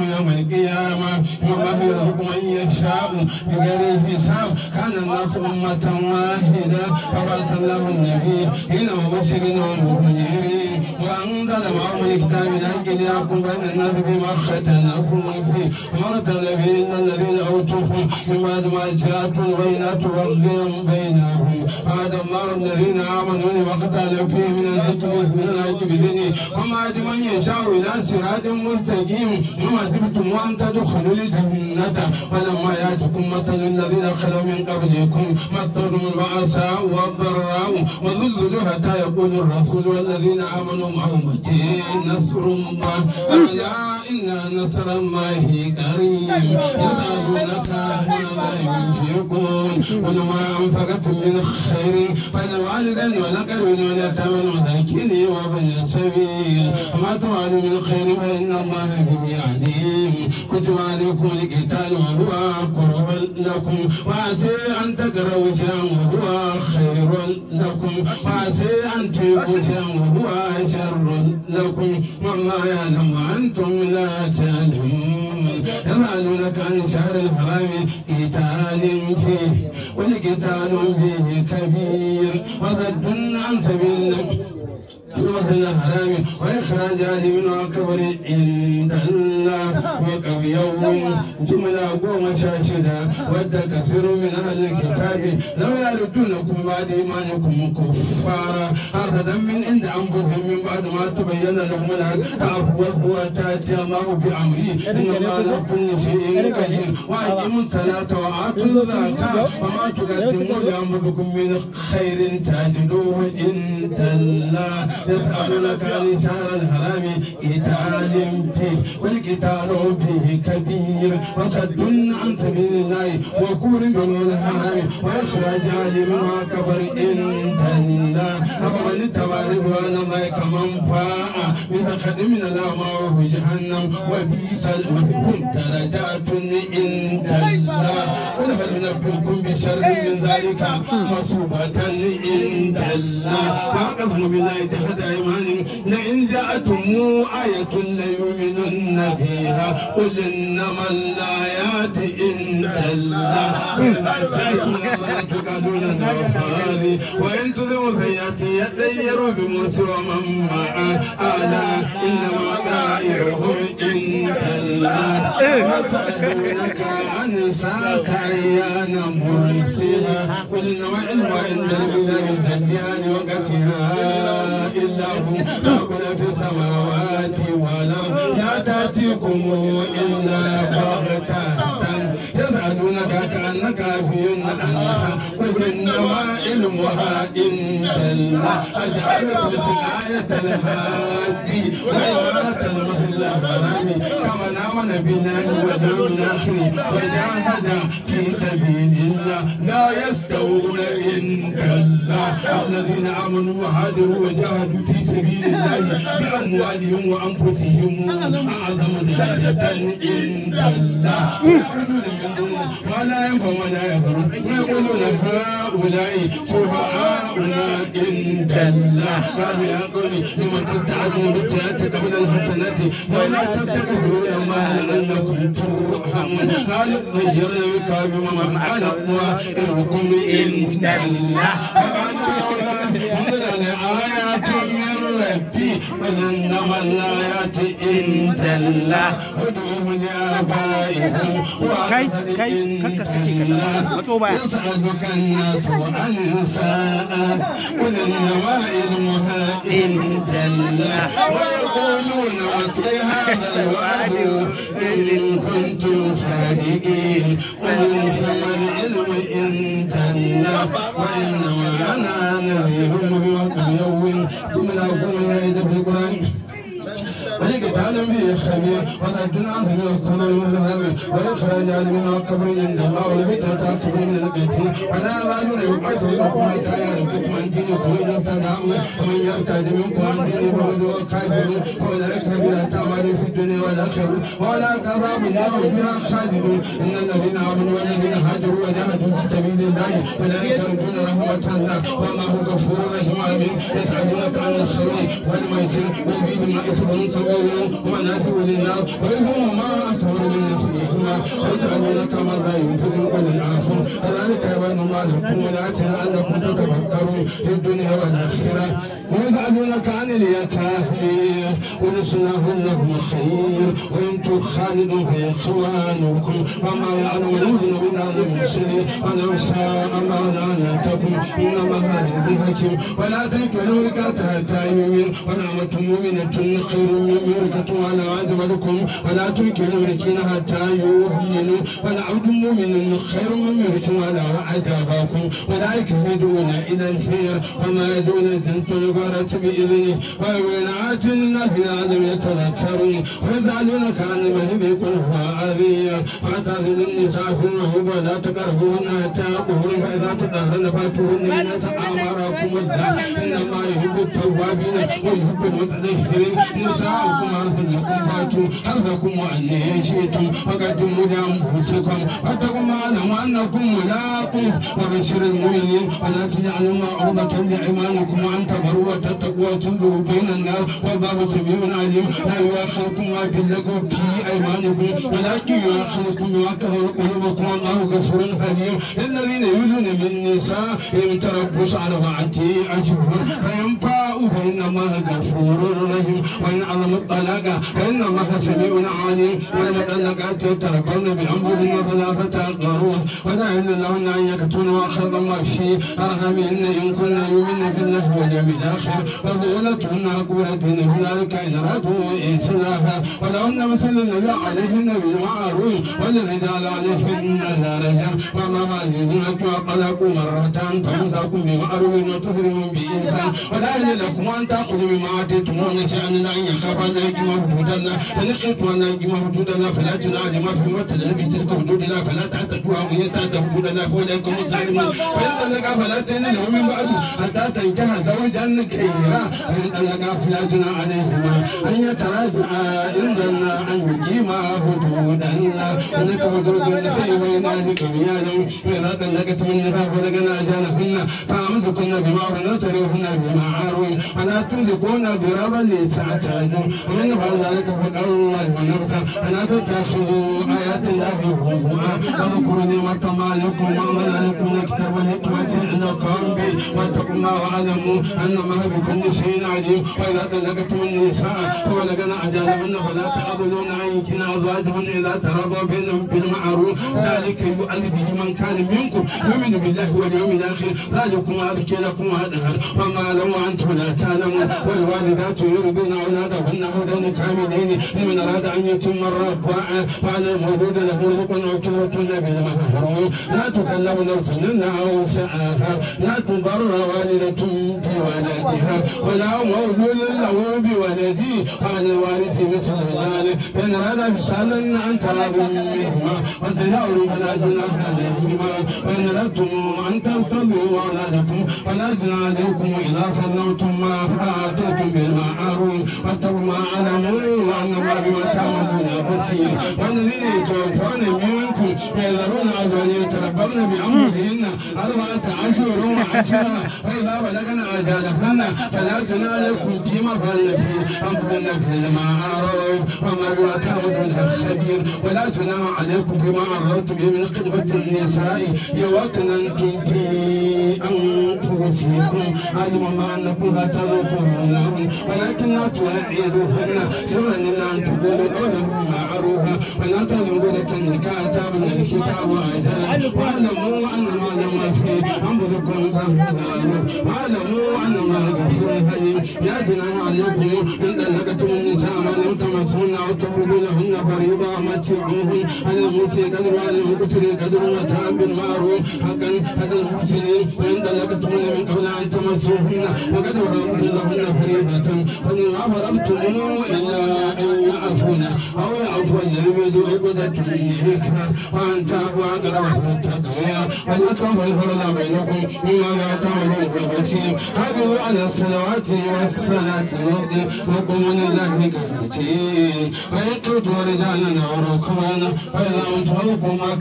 ويوم يوم القيامة والله يرزق من يشاء بغير حساب كان الناس أمة واحدة فبعث الله النبي إلى مبشرين ومنذرين وأنزل معهم الكتاب لأجل ليحكم بين الناس فيما اختلفوا فيه ومرد النبي إن الذين أوتوه من بعد ما جاءتهم البينات بغيا بينهم فهدى الله الذين آمنوا لما اختلفوا فيه من الذكر من العجب بإذنه وما من يشاء إلى صراط مستقيم وما زلتم أن تدخلوا الجنة ولما يأتكم مثل الذين خلوا من قبلكم مثلهم البأساء والضراء وذلوا حتى يقول الرسول والذين آمنوا متى نصر الله ألا إن نصر الله قريب يسألونك ماذا ينفقون. وما أنفقتم من خير. فللوالدين والأقربين واليتامى والمساكين وابن السبيل وما تفعلوا من خير فإن الله به عليم. كتب عليكم القتال وهو كره لكم. وعسى أن تكرهوا شيئا وهو خير لكم. وعسى أن تحبوا شيئا وهو شر لكم والله يعلم وأنتم لا تعلمون. يسألونك عن شهر الحرام قتال فيه والقتال فيه كبير. وصد عن سبيل الله. مثل الحرام وإخراج من الكبر عند الله وقف يوم جملة قوم شاشدة ود كثير من أهل الكتاب. لو يردونكم بعد إيمانكم كفارا. هذا من عند أنفسهم من بعد ما تبين لهم الحق. تعفوه وتأتي الله بأمره إن الله على كل شيء وأقيموا الصلاة وآتوا الزكاة وما تقدموا لأنفسكم من خير تجدوه عند الله يسألونك عن شهر الحرام قتال فيه والقتال فيه كبير. وصد عن سبيل الله وكور من الحرام وإخراج أهل منها كبر عند الله أفمن اتبع رضوان الله كمن فاء من الأمر جهنم وبئس المثوم درجات عند هل ننبئكم بشر من ذلك مصوبة عند الله. وأقسم بالله جهد أيمان لئن جاءتم آية ليؤمنن بها قل إنما الآيات تقالون الأوفاد وإن تذروا سيئات يطيروا بموسى ومن معه ألا إنما دائرهم عند الله وسألونك عن الساعة أيان مرسلها قل إنما علم عند الله الدنيان وقتها إلا هو ربنا في السماوات والأرض لا تأتيكم إلا بغتة إنما علمها عند الله أجعلت الآية الهادي وإمارة المهل الحرام كما آمن بالله واليوم الآخر وجاهد في سبيل الله. لا يستوون عند الذين آمنوا وهاجروا وجاهدوا في سبيل الله بأموالهم وأنفسهم أعظم درجة عند الله. ويعبدون من دونه ما لا ينفع ولا يضر. ويقولون هؤلاء شفعاؤنا عند الله قالوا يا قوم لم تتعبون بالسيئة قبل الحسنة ولا تستغفرون الله لعلكم ترحمون. قالوا غيرنا بك بما على الله إنكم عند الله فقالوا ربي وإنما الآيات kai kai kakka sake ka tafi matso baya يسألك الناس عن إنما علمها عند الله ويقولون متى هذا الوعد إن كنتم صادقين. قل إنما العلم عند الله وإنما أنا نذير مبين يوم جملة قوم في القرآن ويقتال به خبير ولا جناح به يكون المذهب ويخرج من القبر عند الله ولفتنة القبر من البيت ولا يزالون يقاتلونكم حتى يردوكم عن دينكم إن ارتدعوا ومن يرتد منكم عن دينه فهو كافر فأولئك بها تعمل في الدنيا والآخرة ولا كذاب النار بها خالدون إن الذين آمنوا والذين هاجروا وجاهدوا في سبيل الله أولئك يرجون رحمة الله والله غفور رحيم آمين يسألونك عن الخمر والميسر ناس وفيهما اسم كبير ونافع للناس وإثمهما أكبر من نفعهما ويفعلون كما لا ينفقون وللعافون كذلك يبين الله لكم ولا لعلكم تتفكرون في الدنيا والآخرة. ويسألونك عن اليتامى ونسناهم لهم خير وإن تخالدوا فإخوانكم وما يعلمون من هذا المرسلين ولو شاء ما لعنتكم إنما هذه الحكيم ولا تنكروا الكاة حتى يؤمن ونعمة مؤمنة خير من مركة ولا عجبكم ولا تنكروا الكين حتى يؤمنوا ولعبد مؤمن خير من مركة ولا عجبكم أولئك يدعون إلى الخير وما يدعون زنتم غرت بإذنه وينعات الناس لعلهم يتذكرون. ويسألونك عن المهب قل هو أذية واعتزل النساء في المهب ولا تقربوهن حتى يطهرن فإذا تطهرن فاتوهن من أمركم الله إنما يحب التوابين ويحب المتطهرين. نساؤكم حرث لكم فاتوا حرثكم وأن شئتم. فقدموا لأنفسكم. واتقوا ما اعلموا أنكم ملاقوه. وبشر المؤمنين. ولا تجعلوا ما عرضة لأيمانكم. وأن تبروا وتنظروا بين النار والله سميع عليم. لا يؤاخذكم ما لكم في أيمانكم ولكن يؤاخذكم بما كفرت قلوبكم والله غفور حليم. الذين يولون من نسائهم تربص أشهر فإن فاءوا فإن الله غفور رحيم. عظم الطلاق فإن الله سميع عليم. والمطلقات يتربصن بأنفسهن ثلاثة قروء ولا يحل لهن أن يكتمن خلق ما في أرحمهن إن كن يؤمن بالله واليوم الآخر وبعولتهن عقولتهن هنالك إن أرادوا إصلاحا ولهن مثل الذي عليهن بالمعروف وللرجال عليهن درجة وما فعلتم وطلقوا مرتان فامسكوا بمعروف وتفرموا بإنسان ولا يحل لكم أن تأخذوا مما آتيتموهن شيئا إلا أن يخاف أن يقيم حدود الله فإن خفتم أن يقيم حدود الله فلا جناح عليهما فيما تدل تلك حدود الله فلا تعتدوها وإن يتعدى حدود الله فأولئكم الظالمون وإن طلقا فلا تحل له من بعد حتى تنكح زوجا طلقا فلا جناح عليهما أن يتراجعا إن ظنا أن يقيما حدود الله تلك حدود وإن ذلك بيان وإذا طلقتم النساء فلقن أجالهن فأمسكن بمعروف وتريهن بمعروف ولا تملكون ضرابا لتعتادوا. ومن يفعل ذلك فقد الله ونفسه. ولا تتخذوا آيات الله هزوا. واذكروا نعمة الله عليكم وما عليكم الكتاب والحكمة إنكم به واتقوا الله واعلموا أن الله بكل شيء عليم. وإذا طلقتم النساء فبلغن أجالهن فلا تعضلون أن يمكن أزواجهن إذا تراضوا بينهم بالمعروف. ذلك يؤذي به من كان منكم يؤمن بالله واليوم الآخر. ذلكم أذكي لكم وأدهر. وما لو أنتم لا تعلمون. والوالدات يرضين أولادهن هدين كاملين. لمن أراد أن يتم الرضاعة وعلى المولود له رزق وكسوتهن بالمعروف لا تكلم نفس إلا وسعها لا تضر والدة بولدها ولا مولود له بولده. وعلى الوارث مثل ذلك. فإن أراد فسالا أن تراض منهما وتجاور فلا جناح عليهما. وإن أردتم أن ترتضوا أولادكم فلا جناح عليكم إذا صلوتم ما آتيتم بالمعروف. واتقوا ما علموا أن الله بما تعملون بصير. والذين يتوفون منكم ويذرون أزواجا يتربصن بأنفسهن أربعة أشهر وعشرة فإذا بلغن أجالهن في أنفسهن ولا جناح عليكم فيما عرضتم به من خدمة النساء يوكلنتم في أنفسكم علم ما أنكم لا تذكرونهن ولكن لا تواعدوهن سرا أن تقولوا قولا معروفا ولا تنظروا النكاح من الكتاب وأجلا واعلموا أن ما لما في أنفسكم فهدان واعلموا أن الله غفور حليم يا جناح عليكم إن طلقتم النساء ما لم تمسهن أو تفرضوا لهن فريضة متعوهن على الموسى قدر وعلى المقتل قدر متاع بالمعروف حقا حق المحسنين وإن طلقتم من قبل أن تمسوهن وقد فرضتم لهن فريضة فما فرضتم إلا أن يعفون أو يعفو الذي بيده عقدة النكاح وأن تعفوا أقرب للتقوى فلا تنظر الفرد بينكم مما لا تعملون فبشير حافظوا على الصلوات والصلاة الوقت وقوموا لله كفتين فإن قلتم رجالا وركبانا فإذا أنتم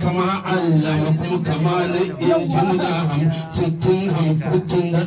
كما علمكم كما إن جملهم ستين هم ستين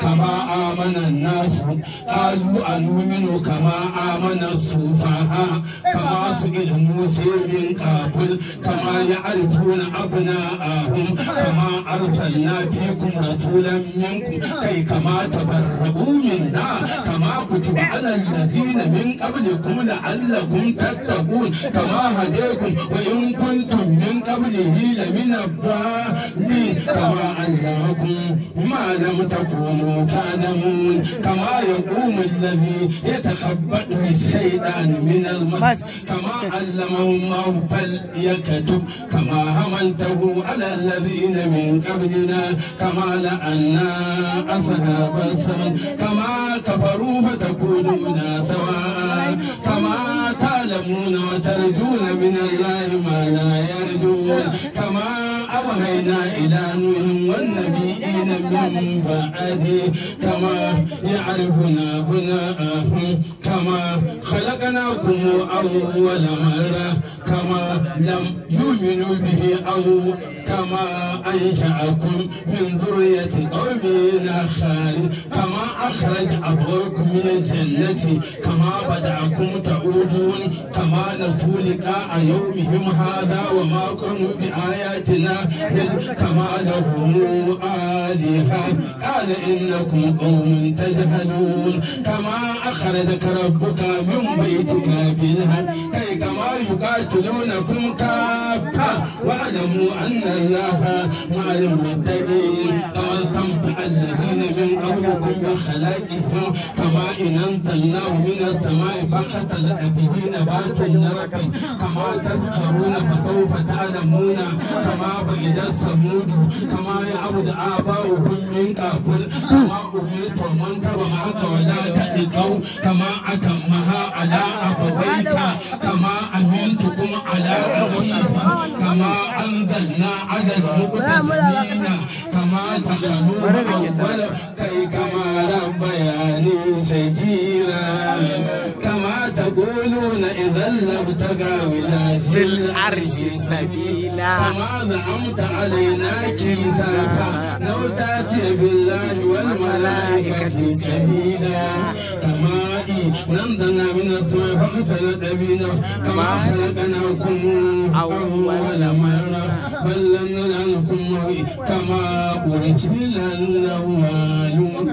كما آمن الناس قالوا أنؤمن كما آمن السفهاء كما سئل موسى من قبل كما يعرفون أبناءهم كما أرسلنا فيكم رسولا منكم كي كما تبرؤوا منا كما كتب على الذين من قبلكم لعلكم تتقون كما هديكم وإن كنتم من قبله لمن الضالين كما علمكم ما لم تكونوا تعلمون كما يقوم الذي يتخبط الشيطان من المس. كما علمه الله فليكتب كما هملته على الذين من قبلنا. كما لأنا أصحاب السبت كما كفروا فتكونون سواء. كما تعلمون وترجون من الله ما لا يرجون. كما أوهينا إلى نوح والنبيين من بعده كما يعرفون أبناءهم كما خلقناكم أول مرة كما لم يؤمنوا به أو كما أنشأكم من ذرية قوم آخرين كما أخرج أبوكم من الجنة كما بدأكم تعودون كما نسوا لقاء يومهم هذا وما كانوا بآياتنا كما لهم آلهة قال إنكم قوم تجهلون كما أخرجك ربك من بيتك بالحق كي كما يقاتلونكم كافة واعلموا أن الله مع المتقين كما تنفع الذين من بخلاقهم كما إن أنزلناه من السماء فختلق به نبات النرك كما تذكرون فسوف تعلمون. كما بعد الثمود كما يعبد آباؤهم من قبل. كما أمرت ومن تبعك ولا تلقوا كما أتمها على أبويك. كما أمنتكم على أبيك. كما أنزلنا على المقتسمين. كما تخلون أول العرش سبيلا كما زعمت علينا كيسافا لو تاتي بالله والملائكة سبيلا كما نمدنا من السماء فاختلط بنا كما خلقناكم أول مرة بل لم نجعلكم كما أرسل الأولون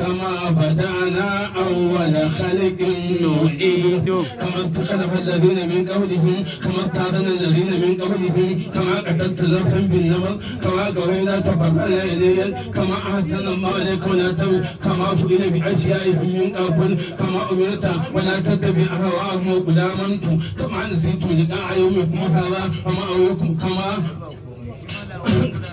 كما بدأنا أول خلق نعيد. كما اتخلف الذين من قبلهم كما اتخذنا الذين من قبلهم كما قتلت زرفا بالنمر كما قوينا تبرأ إلي كما أحسن الله إليك ولا تبي كما سئل بأشيائهم من قبل كما أمرت ولا تتبع أهواءهم وقل آمنت كما نسيتم لقاء يومكم هذا وما أويكم؟ كما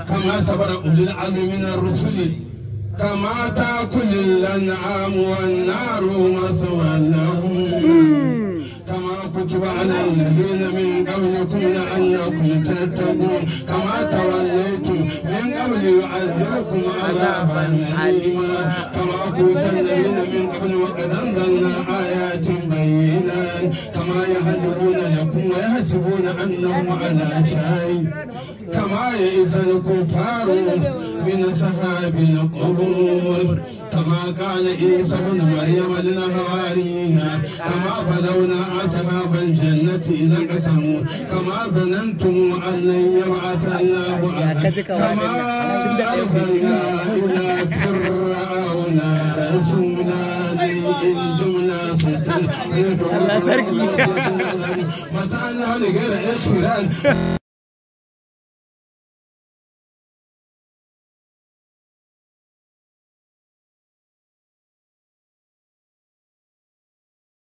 كما صبر أولي العزم من الرسل. كما تاكل الانعام والنار مثوى لهم كما كتب على الذين من قبلكم لعلكم تتقون كما توليتم قبل يعذبكم عذابا أليما كما كنت الذين من قبل وقد أنزلنا آيات بينات كما يحلفون لكم ويحسبون أنهم على شيء كما يئس الكفار من أصحاب القبور. كما قال عيسى بن مريم للحواريين كما بلونا أصحاب الجنة إذا قسموا كما ظننتم أن لن يبعث الله أحد كما أرسلنا إلى فرعون رسولا إن جملة ستة الله يسرقك. متى لغير إخوان